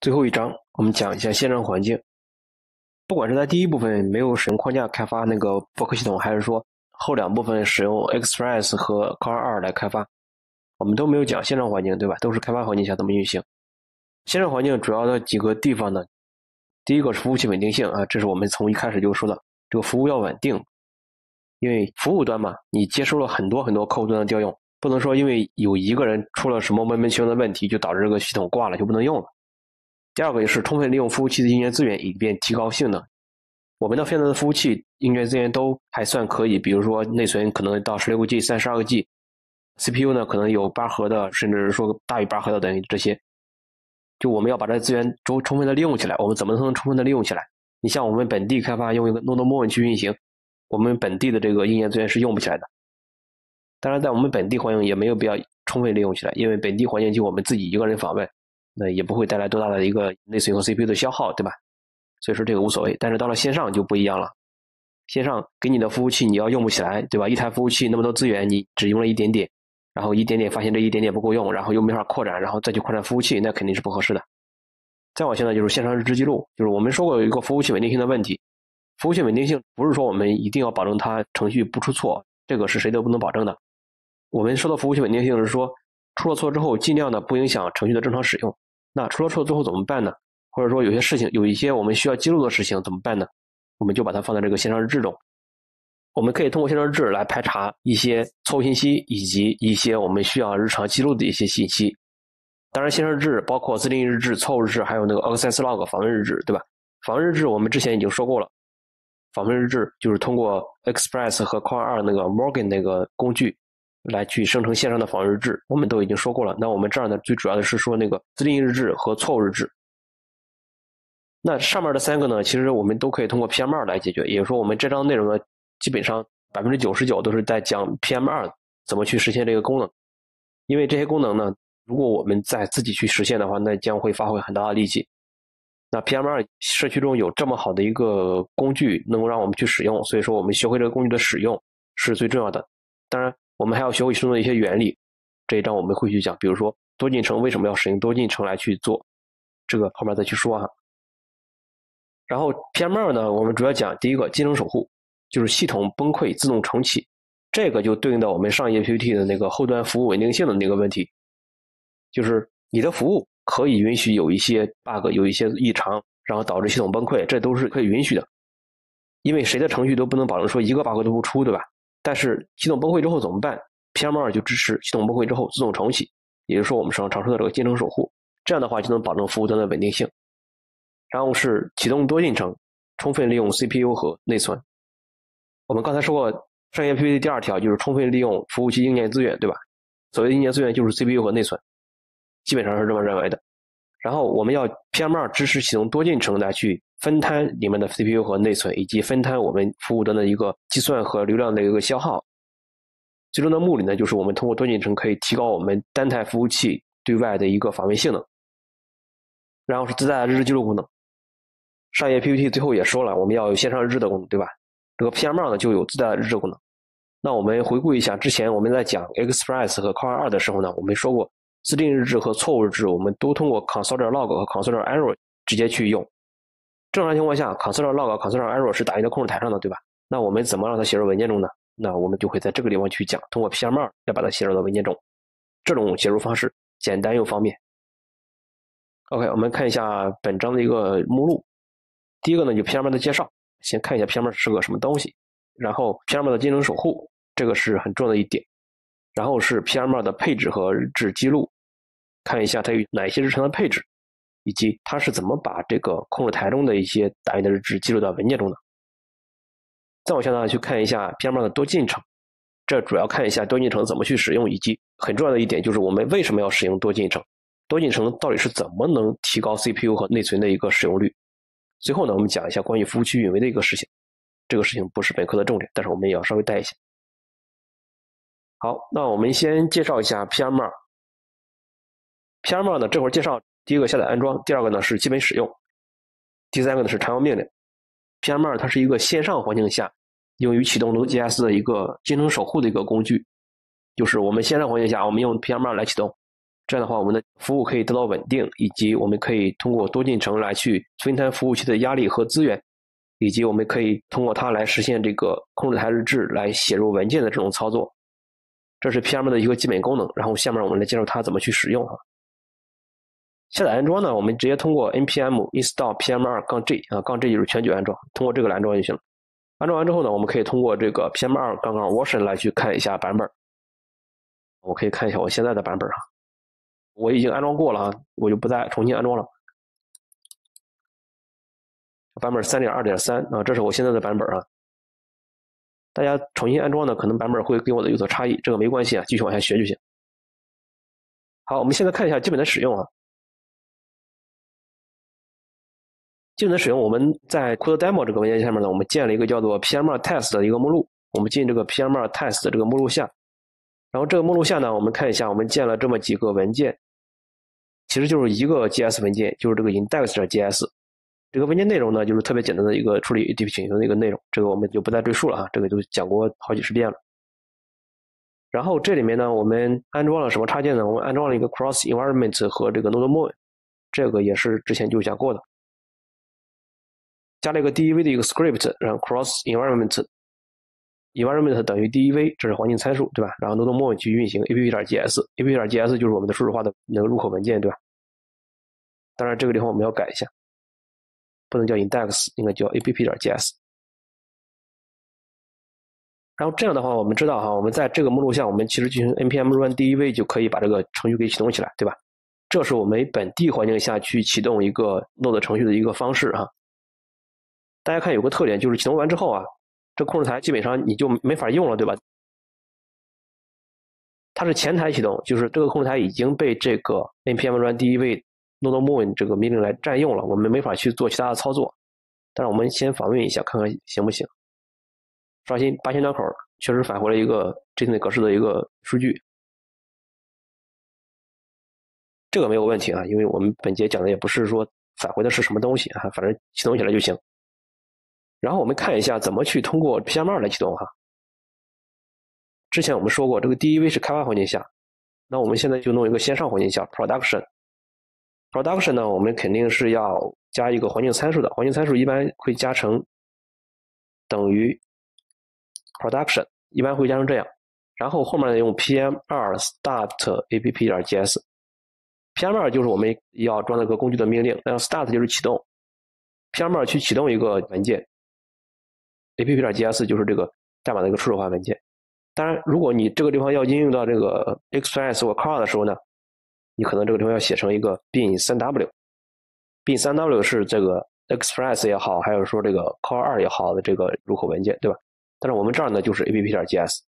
最后一章，我们讲一下线上环境。不管是在第一部分没有使用框架开发那个博客系统，还是说后两部分使用 Express 和 Core 二来开发，我们都没有讲线上环境，对吧？都是开发环境下怎么运行。线上环境主要的几个地方呢，第一个是服务器稳定性啊，这是我们从一开始就说的，这个服务要稳定，因为服务端嘛，你接收了很多很多客户端的调用，不能说因为有一个人出了什么莫名其妙的问题，就导致这个系统挂了就不能用了。第二个也是充分利用服务器的硬件资源，以便提高性能。我们的现在的服务器硬件资源都还算可以，比如说内存可能到十六个 G、三十二个 G，CPU 呢可能有八核的，甚至是说大于八核的等于这些。就我们要把这资源充充分的利用起来，我们怎么才能充分的利用起来？你像我们本地开发用一个 Node Moon 去运行，我们本地的这个硬件资源是用不起来的。当然，在我们本地环境也没有必要充分利用起来，因为本地环境就我们自己一个人访问。那也不会带来多大的一个内存和 CPU 的消耗，对吧？所以说这个无所谓。但是到了线上就不一样了，线上给你的服务器你要用不起来，对吧？一台服务器那么多资源，你只用了一点点，然后一点点发现这一点点不够用，然后又没法扩展，然后再去扩展服务器，那肯定是不合适的。再往下呢，就是线上日志记录，就是我们说过有一个服务器稳定性的问题。服务器稳定性不是说我们一定要保证它程序不出错，这个是谁都不能保证的。我们说的服务器稳定性是说出了错之后，尽量的不影响程序的正常使用。那出了错之后怎么办呢？或者说有些事情有一些我们需要记录的事情怎么办呢？我们就把它放在这个线上日志中。我们可以通过线上日志来排查一些错误信息以及一些我们需要日常记录的一些信息。当然，线上日志包括自定义日志、错误日志，还有那个 access log 访问日志，对吧？访问日志我们之前已经说过了。访问日志就是通过 Express 和 Core 二那个 Morgan 那个工具。来去生成线上的访问日志，我们都已经说过了。那我们这儿呢，最主要的是说那个自定义日志和错误日志。那上面的三个呢，其实我们都可以通过 PM 二来解决。也就是说，我们这章内容呢，基本上百分之九十九都是在讲 PM 二怎么去实现这个功能。因为这些功能呢，如果我们在自己去实现的话，那将会发挥很大的力气。那 PM 二社区中有这么好的一个工具，能够让我们去使用，所以说我们学会这个工具的使用是最重要的。当然。我们还要学会其中的一些原理，这一章我们会去讲。比如说多进程为什么要使用多进程来去做，这个后面再去说哈。然后 PM 二呢，我们主要讲第一个机能守护，就是系统崩溃自动重启，这个就对应到我们上一页 PPT 的那个后端服务稳定性的那个问题，就是你的服务可以允许有一些 bug，有一些异常，然后导致系统崩溃，这都是可以允许的，因为谁的程序都不能保证说一个 bug 都不出，对吧？但是系统崩溃之后怎么办？PM 二就支持系统崩溃之后自动重启，也就是说我们常常说的这个进程守护，这样的话就能保证服务端的稳定性。然后是启动多进程，充分利用 CPU 和内存。我们刚才说过，商业 PPT 第二条就是充分利用服务器硬件资源，对吧？所谓硬件资源就是 CPU 和内存，基本上是这么认为的。然后我们要 PM 二支持启动多进程来去。分摊里面的 CPU 和内存，以及分摊我们服务端的一个计算和流量的一个消耗。最终的目的呢，就是我们通过多进程可以提高我们单台服务器对外的一个访问性能。然后是自带的日志记录功能。上页 PPT 最后也说了，我们要有线上日志的功能，对吧？这个 PM 二呢就有自带的日志功能。那我们回顾一下之前我们在讲 Express 和 Core 二的时候呢，我们说过自定义日志和错误日志，我们都通过 console.log 和 console.error 直接去用。正常情况下，console log、console error 是打印在控制台上的，对吧？那我们怎么让它写入文件中呢？那我们就会在这个地方去讲，通过 PM 二要把它写入到文件中。这种写入方式简单又方便。OK，我们看一下本章的一个目录。第一个呢，就 PM 二的介绍，先看一下 PM 二是个什么东西。然后 PM 二的竞争守护，这个是很重要的一点。然后是 PM 二的配置和日志记录，看一下它有哪些日常的配置。以及它是怎么把这个控制台中的一些打印的日志记录到文件中的？再往下呢，去看一下 PM2 的多进程，这主要看一下多进程怎么去使用，以及很重要的一点就是我们为什么要使用多进程？多进程到底是怎么能提高 CPU 和内存的一个使用率？最后呢，我们讲一下关于服务器运维的一个事情，这个事情不是本课的重点，但是我们也要稍微带一下。好，那我们先介绍一下 PM2。PM2 呢，这会儿介绍。第一个下载安装，第二个呢是基本使用，第三个呢是常用命令。PM2 它是一个线上环境下用于启动 Node.js 的一个进程守护的一个工具，就是我们线上环境下我们用 PM2 来启动，这样的话，我们的服务可以得到稳定，以及我们可以通过多进程来去分摊服务器的压力和资源，以及我们可以通过它来实现这个控制台日志来写入文件的这种操作。这是 PM 的一个基本功能。然后下面我们来介绍它怎么去使用哈。下载安装呢，我们直接通过 npm install PM2 杠 G 啊，杠 G 就是全局安装，通过这个来安装就行了。安装完之后呢，我们可以通过这个 PM2 杠杠 version 来去看一下版本。我可以看一下我现在的版本啊。我已经安装过了啊，我就不再重新安装了。版本三点二点三啊，这是我现在的版本啊。大家重新安装呢，可能版本会跟我的有所差异，这个没关系啊，继续往下学就行。好，我们现在看一下基本的使用啊。基本的使用，我们在 Code Demo 这个文件下面呢，我们建了一个叫做 pmr Test 的一个目录。我们进这个 pmr Test 的这个目录下，然后这个目录下呢，我们看一下，我们建了这么几个文件。其实就是一个 JS 文件，就是这个 index.js，这个文件内容呢，就是特别简单的一个处理 HTTP 请求的一个内容，这个我们就不再赘述了啊，这个都讲过好几十遍了。然后这里面呢，我们安装了什么插件呢？我们安装了一个 Cross Environment 和这个 NodeMoon，这个也是之前就讲过的。加了一个 dev 的一个 script，然后 Cross Environment，Environment 等于 dev，这是环境参数，对吧？然后 NodeMoon 去运行 app 点 js，app 点 js 就是我们的初始化的那个入口文件，对吧？当然，这个地方我们要改一下，不能叫 index，应该叫 app 点 js。然后这样的话，我们知道哈，我们在这个目录下，我们其实进行 npm run dev 就可以把这个程序给启动起来，对吧？这是我们本地环境下去启动一个 Node 程序的一个方式哈。大家看有个特点，就是启动完之后啊，这控制台基本上你就没法用了，对吧？它是前台启动，就是这个控制台已经被这个 npm run dev NodeMoon 这个命令来占用了，我们没法去做其他的操作。但是我们先访问一下，看看行不行。刷新八千端口，确实返回了一个 JSON 格式的一个数据，这个没有问题啊，因为我们本节讲的也不是说返回的是什么东西啊，反正启动起来就行。然后我们看一下怎么去通过 PM2 来启动哈。之前我们说过，这个 DEV 是开发环境下，那我们现在就弄一个线上环境下 Production。Production 呢，我们肯定是要加一个环境参数的，环境参数一般会加成等于 Production，一般会加成这样。然后后面呢用 PM2 start app 点 js。PM2 就是我们要装那个工具的命令，然后 start 就是启动，PM2 去启动一个文件 app 点 js 就是这个代码的一个初始化文件。当然，如果你这个地方要应用到这个 Express 或 Core 的时候呢？你可能这个地方要写成一个 bin 三 w，bin 三 w 是这个 Express 也好，还有说这个 Core 二也好的这个入口文件，对吧？但是我们这儿呢就是 app 点 js，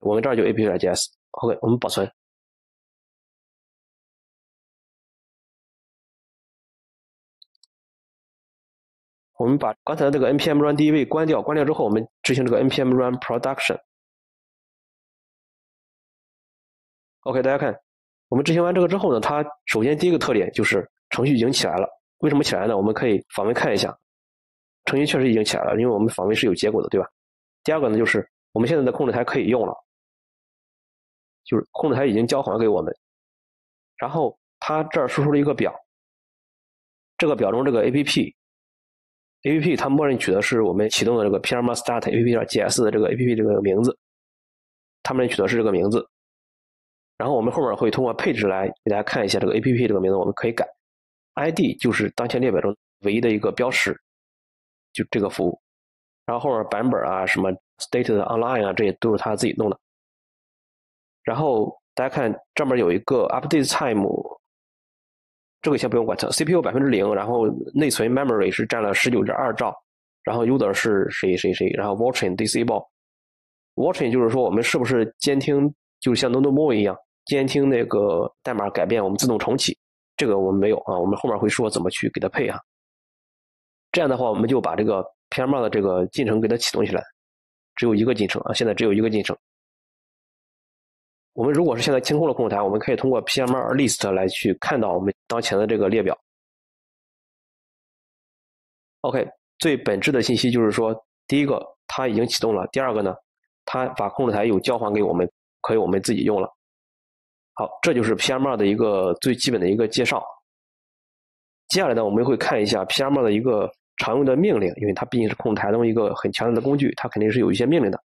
我们这儿就 app 点 js。OK，我们保存。我们把刚才的这个 npm run dev 关掉，关掉之后，我们执行这个 npm run production。OK，大家看，我们执行完这个之后呢，它首先第一个特点就是程序已经起来了。为什么起来呢？我们可以访问看一下，程序确实已经起来了，因为我们访问是有结果的，对吧？第二个呢，就是我们现在的控制台可以用了，就是控制台已经交还给我们。然后它这儿输出了一个表，这个表中这个 APP A P P 它默认取的是我们启动的这个 PRM Start APP.js 的这个 APP 这个名字，他们取的是这个名字。然后我们后面会通过配置来给大家看一下这个 A P P 这个名字，我们可以改，I D 就是当前列表中唯一的一个标识，就这个服务。然后后面版本啊、什么 State Online 啊，这些都是他自己弄的。然后大家看这面有一个 Update Time，这个先不用管它，C P U 百分之零，然后内存 Memory 是占了十九点二兆，然后 User 是谁谁谁，然后 Watching Disable，Watching 就是说我们是不是监听，就是像 NodeMoon 一样。监听那个代码改变，我们自动重启，这个我们没有啊。我们后面会说怎么去给它配啊。这样的话，我们就把这个 PM2 的这个进程给它启动起来，只有一个进程啊，现在只有一个进程。我们如果是现在清空了控制台，我们可以通过 P M R list 来去看到我们当前的这个列表。OK，最本质的信息就是说，第一个它已经启动了，第二个呢，它把控制台又交还给我们。可以我们自己用了。好，这就是 P M R 的一个最基本的一个介绍。接下来呢，我们会看一下 P M R 的一个常用的命令，因为它毕竟是控制台中一个很强大的工具，它肯定是有一些命令的。